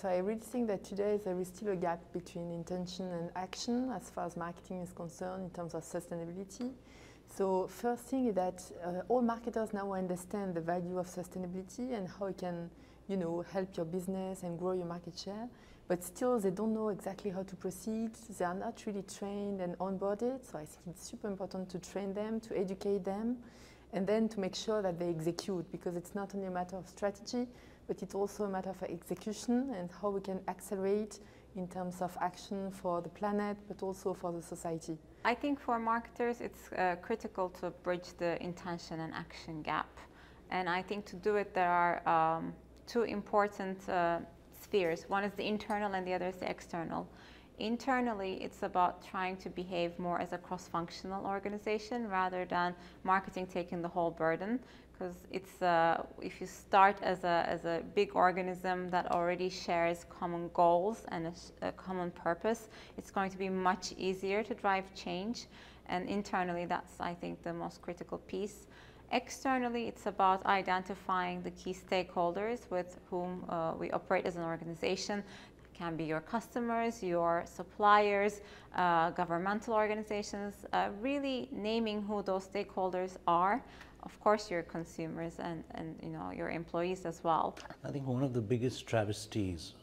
So I really think that today there is still a gap between intention and action as far as marketing is concerned in terms of sustainability. So first thing is that uh, all marketers now understand the value of sustainability and how it can, you know, help your business and grow your market share. But still, they don't know exactly how to proceed. They are not really trained and onboarded. So I think it's super important to train them, to educate them, and then to make sure that they execute because it's not only a matter of strategy, but it's also a matter of execution and how we can accelerate in terms of action for the planet, but also for the society. I think for marketers, it's uh, critical to bridge the intention and action gap. And I think to do it, there are um, two important uh, spheres. One is the internal and the other is the external. Internally, it's about trying to behave more as a cross-functional organization rather than marketing taking the whole burden because it's uh, if you start as a, as a big organism that already shares common goals and a, a, common purpose, it's going to be much easier to drive change. And internally, that's I think the most critical piece. Externally, it's about identifying the key stakeholders with whom uh, we operate as an organization. Can be your customers, your suppliers, uh, governmental organizations, uh, really naming who those stakeholders are of course your consumers and, and you know your employees as well. I think one of the biggest travesties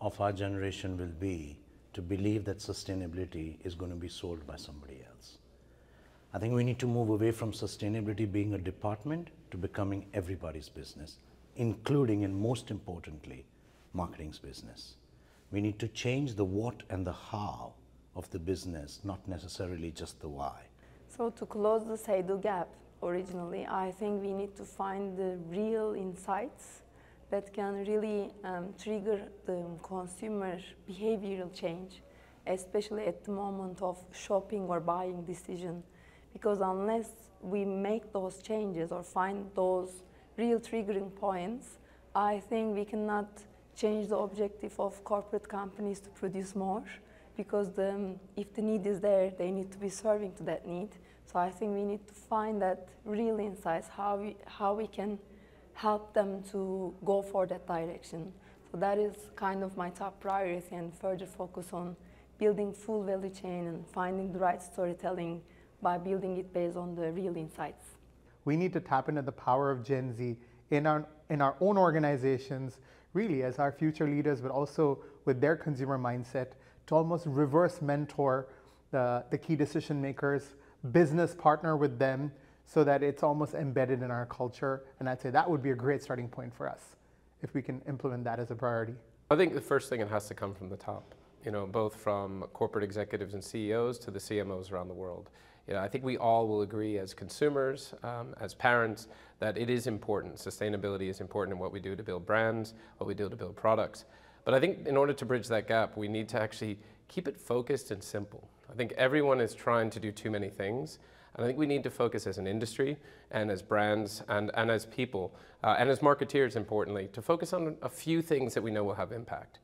of our generation will be to believe that sustainability is going to be sold by somebody else. I think we need to move away from sustainability being a department to becoming everybody's business, including and most importantly, marketing's business. We need to change the what and the how of the business, not necessarily just the why. So to close the say-do gap, originally, I think we need to find the real insights that can really um, trigger the consumer behavioral change, especially at the moment of shopping or buying decision. Because unless we make those changes or find those real triggering points, I think we cannot change the objective of corporate companies to produce more because the, um, if the need is there, they need to be serving to that need. So I think we need to find that real insights, how we, how we can help them to go for that direction. So that is kind of my top priority and further focus on building full value chain and finding the right storytelling by building it based on the real insights. We need to tap into the power of Gen Z in our, in our own organizations, really as our future leaders, but also with their consumer mindset to almost reverse mentor the, the key decision makers business partner with them so that it's almost embedded in our culture. And I'd say that would be a great starting point for us if we can implement that as a priority. I think the first thing it has to come from the top, you know, both from corporate executives and CEOs to the CMOs around the world. You know, I think we all will agree as consumers, um, as parents, that it is important. Sustainability is important in what we do to build brands, what we do to build products. But I think in order to bridge that gap, we need to actually keep it focused and simple. I think everyone is trying to do too many things. And I think we need to focus as an industry and as brands and, and as people uh, and as marketeers, importantly, to focus on a few things that we know will have impact.